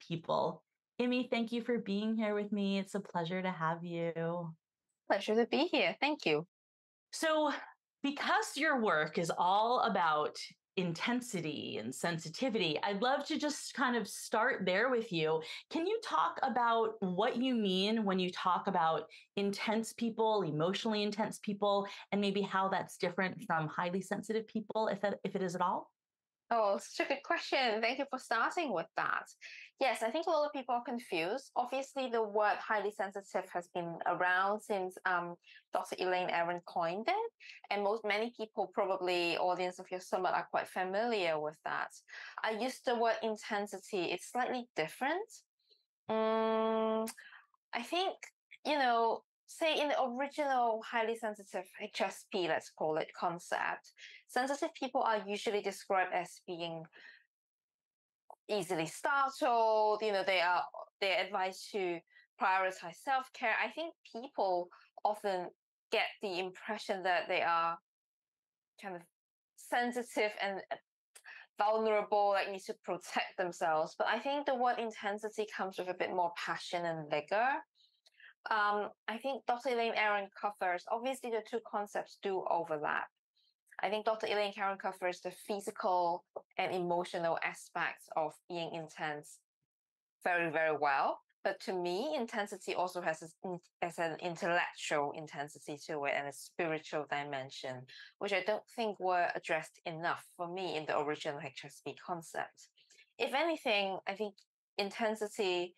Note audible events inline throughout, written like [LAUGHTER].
people. Imi, thank you for being here with me. It's a pleasure to have you. Pleasure to be here. Thank you. So, because your work is all about intensity and sensitivity, I'd love to just kind of start there with you. Can you talk about what you mean when you talk about intense people, emotionally intense people, and maybe how that's different from highly sensitive people, if that if it is at all? Oh, such a good question. Thank you for starting with that. Yes, I think a lot of people are confused. Obviously, the word highly sensitive has been around since um, Dr. Elaine Aron coined it, and most many people, probably audience of your summit, are quite familiar with that. I use the word intensity. It's slightly different. Um, I think you know say in the original highly sensitive HSP, let's call it concept, sensitive people are usually described as being easily startled. You know, they are they're advised to prioritize self care. I think people often get the impression that they are kind of sensitive and vulnerable, like need to protect themselves. But I think the word intensity comes with a bit more passion and vigor um, I think Dr. Elaine Aron covers, obviously, the two concepts do overlap. I think Dr. Elaine Aron covers the physical and emotional aspects of being intense very, very well. But to me, intensity also has, a, has an intellectual intensity to it and a spiritual dimension, which I don't think were addressed enough for me in the original HSP concept. If anything, I think intensity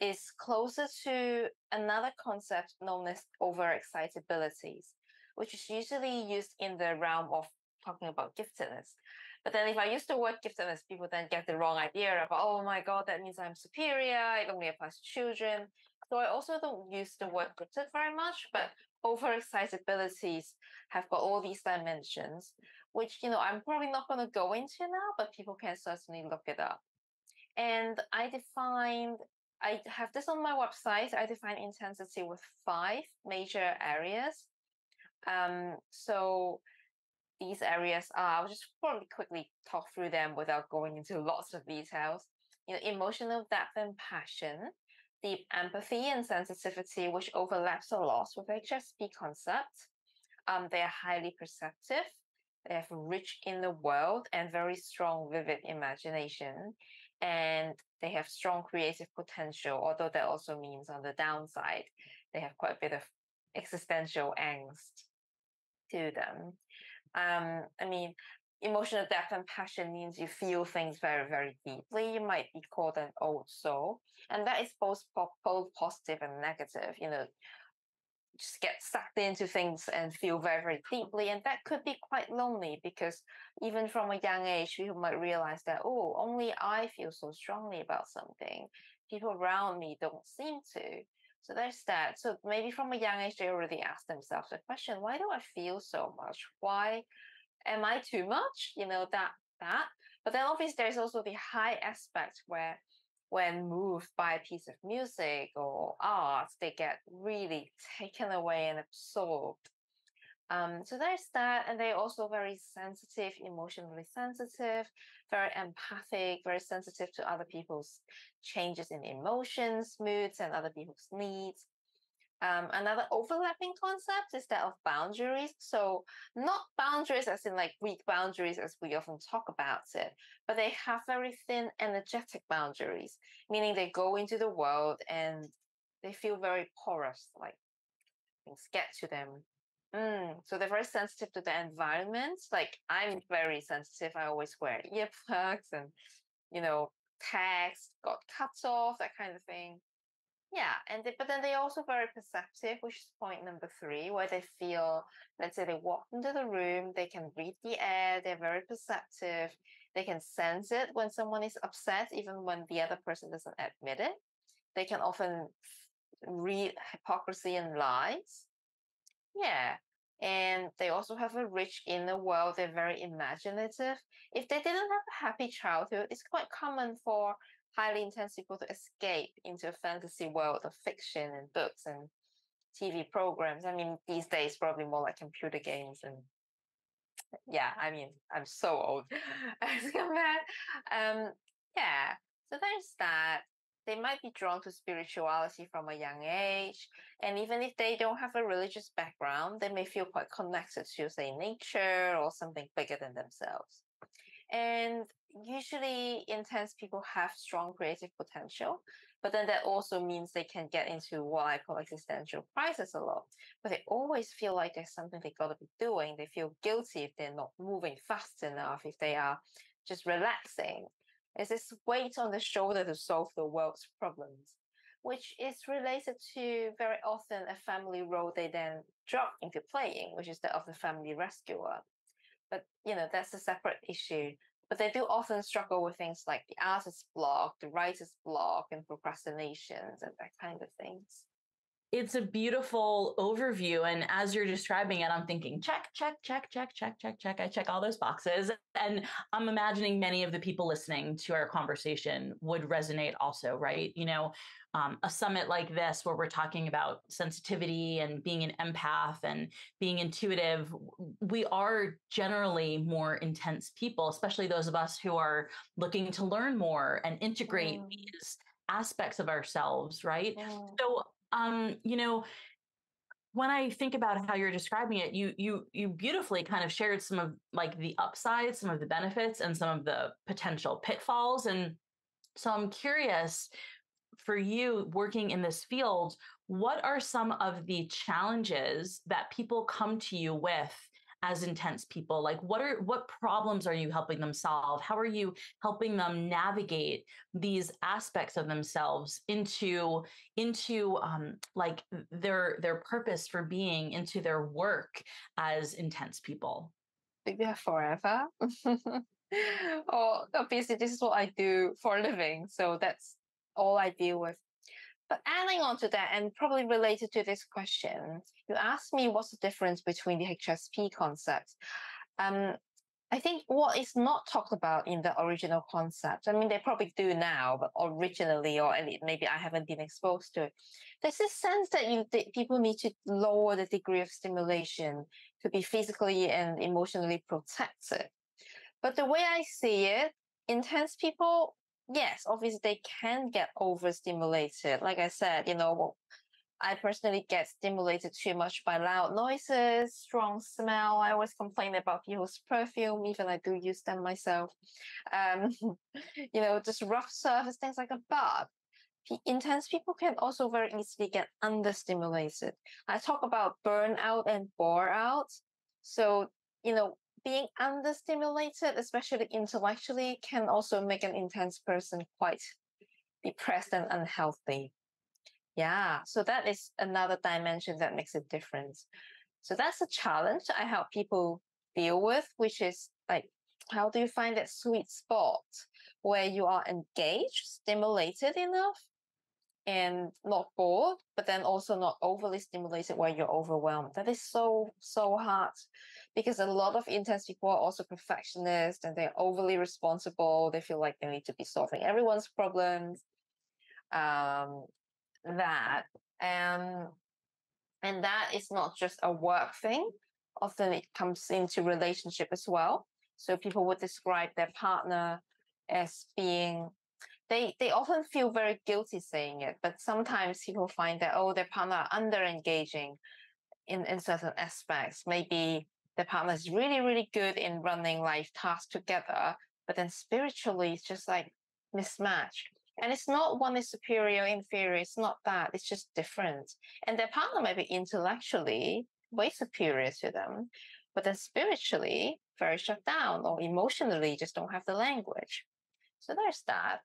is closer to another concept known as overexcitabilities, which is usually used in the realm of talking about giftedness. But then if I use the word giftedness, people then get the wrong idea of, oh my God, that means I'm superior. It only applies to children. So I also don't use the word gifted very much, but overexcitabilities have got all these dimensions, which, you know, I'm probably not going to go into now, but people can certainly look it up. And I defined I have this on my website. I define intensity with five major areas. Um, so these areas are, I'll just probably quickly talk through them without going into lots of details. You know, emotional depth and passion, deep empathy and sensitivity, which overlaps a lot with HSP concept. Um, they are highly perceptive. They have rich inner world and very strong, vivid imagination and they have strong creative potential, although that also means on the downside, they have quite a bit of existential angst to them. Um, I mean, emotional depth and passion means you feel things very, very deeply. You might be called an old soul. And that is both, both positive and negative. You know, just get sucked into things and feel very, very deeply. And that could be quite lonely because even from a young age, people might realize that, oh, only I feel so strongly about something. People around me don't seem to. So there's that. So maybe from a young age, they already ask themselves the question, why do I feel so much? Why am I too much? You know, that, that. But then obviously there's also the high aspect where when moved by a piece of music or art, they get really [LAUGHS] taken away and absorbed. Um, so there's that, and they're also very sensitive, emotionally sensitive, very empathic, very sensitive to other people's changes in emotions, moods, and other people's needs. Um, another overlapping concept is that of boundaries. So not boundaries as in like weak boundaries as we often talk about it, but they have very thin energetic boundaries, meaning they go into the world and they feel very porous, like things get to them. Mm, so they're very sensitive to the environment. Like I'm very sensitive. I always wear earplugs and, you know, text got cut off, that kind of thing. Yeah, and they, but then they're also very perceptive, which is point number three, where they feel, let's say they walk into the room, they can read the air, they're very perceptive, they can sense it when someone is upset, even when the other person doesn't admit it. They can often read hypocrisy and lies. Yeah. And they also have a rich inner world. They're very imaginative. If they didn't have a happy childhood, it's quite common for highly intense people to escape into a fantasy world of fiction and books and TV programs. I mean, these days probably more like computer games and yeah, I mean, I'm so old [LAUGHS] as compared. Um, yeah, So there's that. They might be drawn to spirituality from a young age. And even if they don't have a religious background, they may feel quite connected to, say, nature or something bigger than themselves. And usually intense people have strong creative potential, but then that also means they can get into what I call existential crisis a lot. But they always feel like there's something they gotta be doing. They feel guilty if they're not moving fast enough, if they are just relaxing. There's this weight on the shoulder to solve the world's problems, which is related to very often a family role they then drop into playing, which is that of the family rescuer. But you know, that's a separate issue but they do often struggle with things like the artist block, the writer's block, and procrastinations and that kind of things. It's a beautiful overview. And as you're describing it, I'm thinking, check, check, check, check, check, check, check. I check all those boxes. And I'm imagining many of the people listening to our conversation would resonate also, right? You know, um, a summit like this where we're talking about sensitivity and being an empath and being intuitive we are generally more intense people especially those of us who are looking to learn more and integrate mm. these aspects of ourselves right so um you know when I think about how you're describing it, you you you beautifully kind of shared some of like the upsides, some of the benefits, and some of the potential pitfalls. And so I'm curious, for you working in this field, what are some of the challenges that people come to you with as intense people? Like what are what problems are you helping them solve? How are you helping them navigate these aspects of themselves into into um, like their their purpose for being into their work as intense people? Maybe forever? [LAUGHS] Oh obviously this is what i do for a living so that's all I deal with. But adding on to that, and probably related to this question, you asked me what's the difference between the HSP concept. Um, I think what is not talked about in the original concept, I mean, they probably do now, but originally, or maybe I haven't been exposed to it. There's this sense that you people need to lower the degree of stimulation to be physically and emotionally protected. But the way I see it, intense people yes, obviously they can get overstimulated. Like I said, you know, I personally get stimulated too much by loud noises, strong smell. I always complain about people's perfume, even I do use them myself. Um, [LAUGHS] you know, just rough surface, things like that. But intense people can also very easily get understimulated. I talk about burnout and bore out. So, you know, being understimulated, especially intellectually, can also make an intense person quite depressed and unhealthy. Yeah, so that is another dimension that makes a difference. So that's a challenge I help people deal with, which is like, how do you find that sweet spot where you are engaged, stimulated enough, and not bored, but then also not overly stimulated where you're overwhelmed. That is so, so hard because a lot of intense people are also perfectionists and they're overly responsible. They feel like they need to be solving everyone's problems. Um, that and and that is not just a work thing. Often it comes into relationship as well. So people would describe their partner as being they they often feel very guilty saying it, but sometimes people find that oh their partner are under engaging in, in certain aspects. Maybe the partner is really, really good in running life tasks together, but then spiritually it's just like mismatch. And it's not one is superior, inferior. It's not that. It's just different. And their partner might be intellectually way superior to them, but then spiritually very shut down or emotionally just don't have the language. So there's that.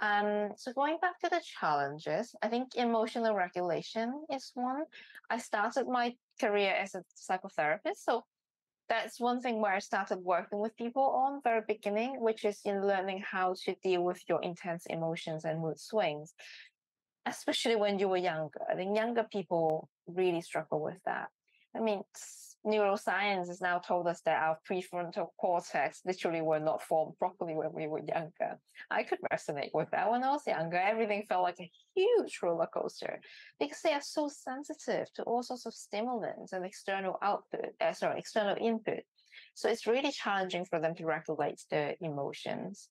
Um, so going back to the challenges, I think emotional regulation is one. I started my career as a psychotherapist, so that's one thing where I started working with people on very beginning, which is in learning how to deal with your intense emotions and mood swings, especially when you were younger. I think younger people really struggle with that. I mean, neuroscience has now told us that our prefrontal cortex literally were not formed properly when we were younger. I could resonate with that when I was younger. Everything felt like a huge roller coaster because they are so sensitive to all sorts of stimulants and external output, uh, sorry, external input. So it's really challenging for them to regulate their emotions.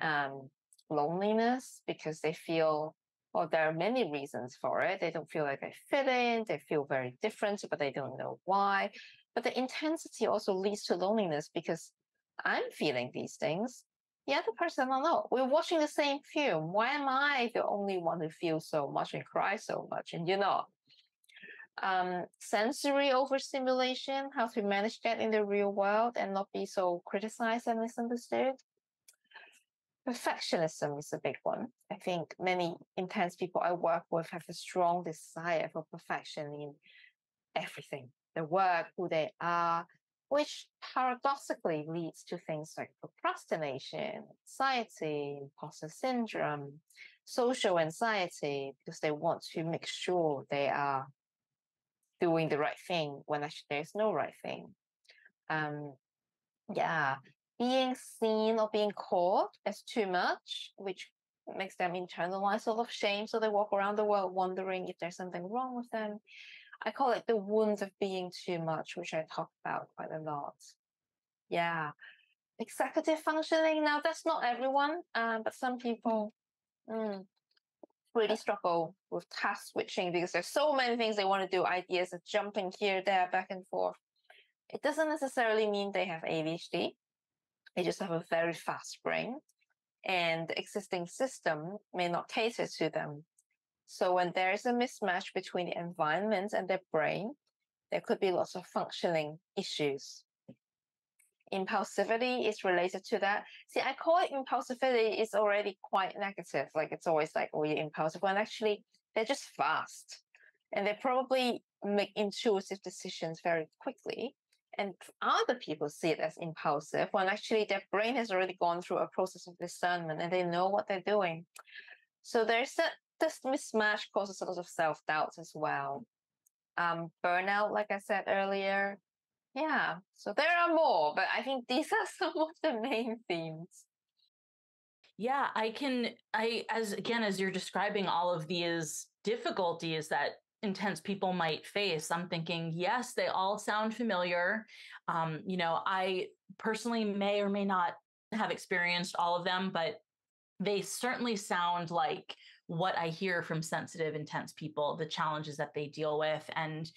Um, loneliness because they feel well, there are many reasons for it. They don't feel like they fit in, they feel very different, but they don't know why. But the intensity also leads to loneliness because I'm feeling these things. The other person don't know. We're watching the same film. Why am I the only one who feels so much and cries so much? And you know, um, sensory overstimulation, how to manage that in the real world and not be so criticized and misunderstood. Perfectionism is a big one. I think many intense people I work with have a strong desire for perfection in everything their work, who they are, which paradoxically leads to things like procrastination, anxiety, imposter syndrome, social anxiety, because they want to make sure they are doing the right thing when actually there's no right thing. Um, yeah, being seen or being caught as too much, which makes them internalize a lot of shame. So they walk around the world wondering if there's something wrong with them. I call it the wounds of being too much, which I talk about quite a lot. Yeah. Executive functioning. Now, that's not everyone, um, but some people mm, really struggle with task switching because there's so many things they want to do, ideas are jumping here, there, back and forth. It doesn't necessarily mean they have ADHD. They just have a very fast brain and the existing system may not cater to them. So when there is a mismatch between the environment and their brain, there could be lots of functioning issues. Impulsivity is related to that. See, I call it impulsivity is already quite negative. Like it's always like, oh, you're impulsive. When actually they're just fast and they probably make intuitive decisions very quickly and other people see it as impulsive when actually their brain has already gone through a process of discernment and they know what they're doing. So there's that this mismatch causes a lot of self doubt as well. Um, burnout, like I said earlier. Yeah, so there are more, but I think these [LAUGHS] are some of the main themes. Yeah, I can. I, as again, as you're describing all of these difficulties that intense people might face i'm thinking yes they all sound familiar. Um, you know i personally may or may not have experienced all of them but they certainly sound like what i hear from sensitive intense people the challenges that they deal with and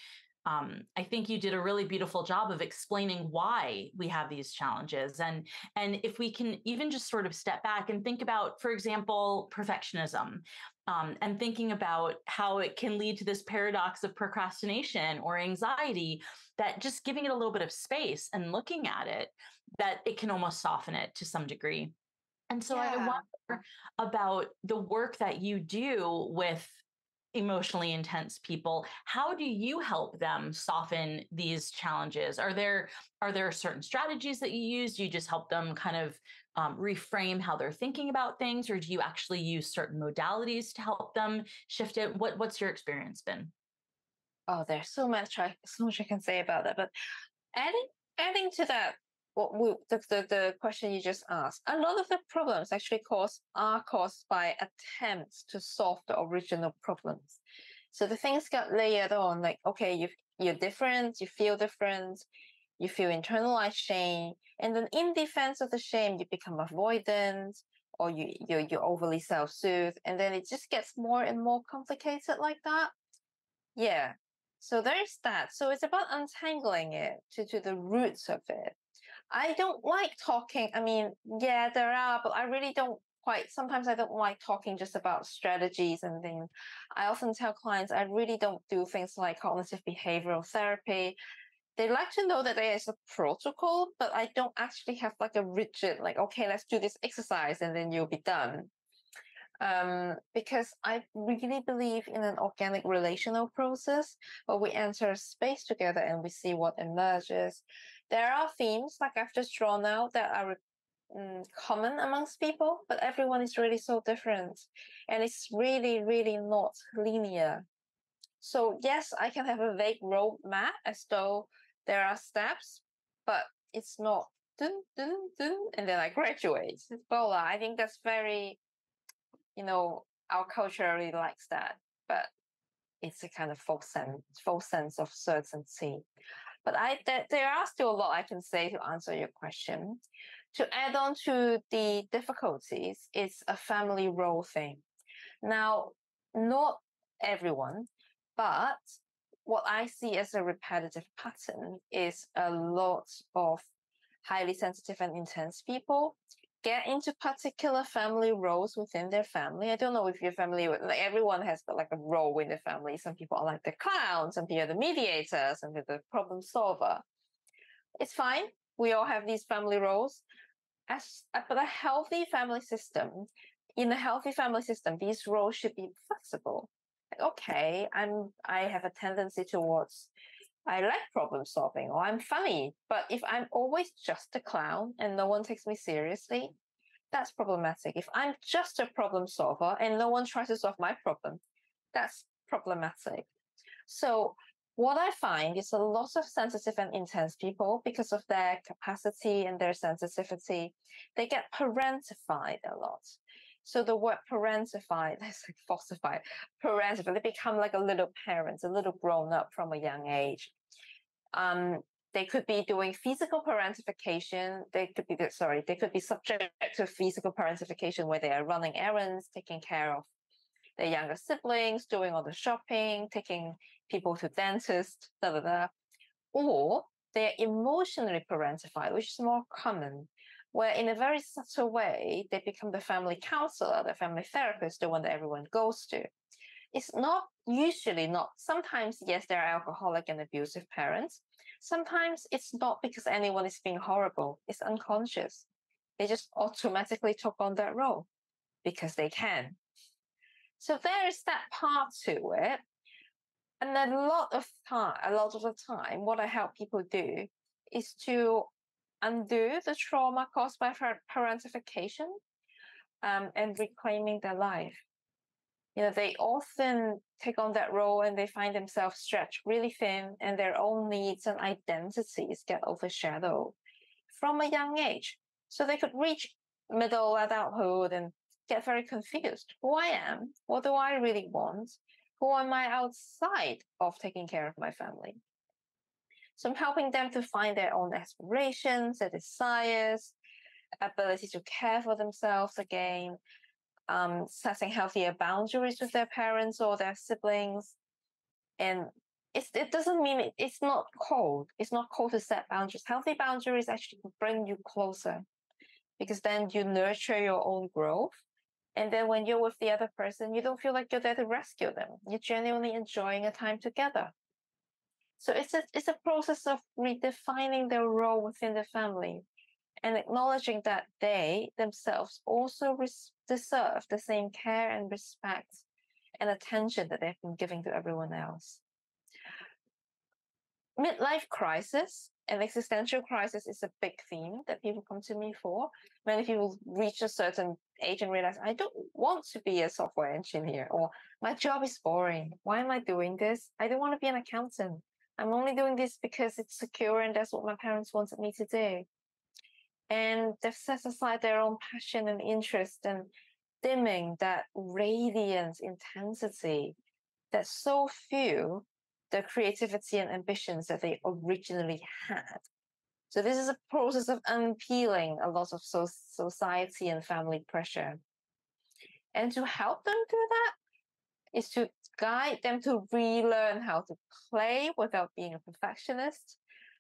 um, I think you did a really beautiful job of explaining why we have these challenges, and and if we can even just sort of step back and think about, for example, perfectionism um, and thinking about how it can lead to this paradox of procrastination or anxiety that just giving it a little bit of space and looking at it that it can almost soften it to some degree and so yeah. i wonder about the work that you do with emotionally intense people how do you help them soften these challenges are there are there certain strategies that you use do you just help them kind of um, reframe how they're thinking about things, or do you actually use certain modalities to help them shift it? What What's your experience been? Oh, there's so much I so much I can say about that. But adding adding to that, what we, the, the the question you just asked, a lot of the problems actually caused are caused by attempts to solve the original problems. So the things got layered on, like okay, you you're different, you feel different, you feel internalized shame, and then in defense of the shame, you become avoidant or you you you overly self-soothe, and then it just gets more and more complicated like that. Yeah. So there's that. So it's about untangling it to, to the roots of it. I don't like talking. I mean, yeah, there are, but I really don't quite sometimes I don't like talking just about strategies and things. I often tell clients I really don't do things like cognitive behavioral therapy they like to know that there is a protocol, but I don't actually have like a rigid, like, okay, let's do this exercise and then you'll be done. Um, because I really believe in an organic relational process where we enter a space together and we see what emerges. There are themes, like I've just drawn out, that are um, common amongst people, but everyone is really so different. And it's really, really not linear. So, yes, I can have a vague roadmap as though there are steps, but it's not dun, dun, dun, and then I graduate. [LAUGHS] Bola, I think that's very, you know, our culture really likes that, but it's a kind of false sense, false sense of certainty. But I, there, there are still a lot I can say to answer your question. to add on to the difficulties, it's a family role thing. Now, not everyone, but what I see as a repetitive pattern is a lot of highly sensitive and intense people get into particular family roles within their family. I don't know if you're familiar with like everyone has got like a role in the family. Some people are like the clown, some people are the mediator, some people are the problem solver. It's fine. We all have these family roles. As uh, but a healthy family system, in a healthy family system, these roles should be flexible. Like, okay, I'm I have a tendency towards I like problem solving or I'm funny. But if I'm always just a clown and no one takes me seriously, that's problematic. If I'm just a problem solver and no one tries to solve my problem, that's problematic. So what I find is a lot of sensitive and intense people, because of their capacity and their sensitivity, they get parentified a lot. So the word parentified, [LAUGHS] that's like falsified, parentified, they become like a little parent, a little grown up from a young age. Um, they could be doing physical parentification. They could be, sorry, they could be subject to physical parentification where they are running errands, taking care of their younger siblings, doing all the shopping, taking people to dentists, da da da. Or they're emotionally parentified, which is more common where in a very subtle way, they become the family counselor, the family therapist, the one that everyone goes to. It's not usually not, sometimes, yes, there are alcoholic and abusive parents. Sometimes it's not because anyone is being horrible, it's unconscious. They just automatically took on that role because they can. So there is that part to it. And a lot of time, a lot of the time, what I help people do is to undo the trauma caused by parentification um, and reclaiming their life. You know, they often take on that role and they find themselves stretched really thin, and their own needs and identities get overshadowed from a young age. So they could reach middle adulthood and get very confused. Who I am, what do I really want? Who am I outside of taking care of my family? So I'm helping them to find their own aspirations, their desires, ability to care for themselves again, um, setting healthier boundaries with their parents or their siblings. And it doesn't mean it, it's not cold. It's not cold to set boundaries. Healthy boundaries actually bring you closer because then you nurture your own growth. And then when you're with the other person, you don't feel like you're there to rescue them. You're genuinely enjoying a time together. So it's a, it's a process of redefining their role within the family and acknowledging that they themselves also deserve the same care and respect and attention that they've been giving to everyone else. Midlife crisis and existential crisis is a big theme that people come to me for. Many people reach a certain age and realize, I don't want to be a software engineer, or my job is boring. Why am I doing this? I don't want to be an accountant. I'm only doing this because it's secure and that's what my parents wanted me to do. And they've set aside their own passion and interest and dimming that radiant intensity that so few the creativity and ambitions that they originally had. So this is a process of unpeeling a lot of so- society and family pressure. And to help them do that is to guide them to relearn how to play without being a perfectionist,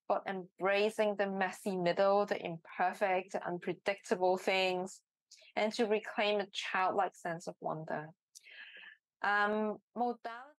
but embracing the messy middle, the imperfect, the unpredictable things, and to reclaim a childlike sense of wonder. Um, modality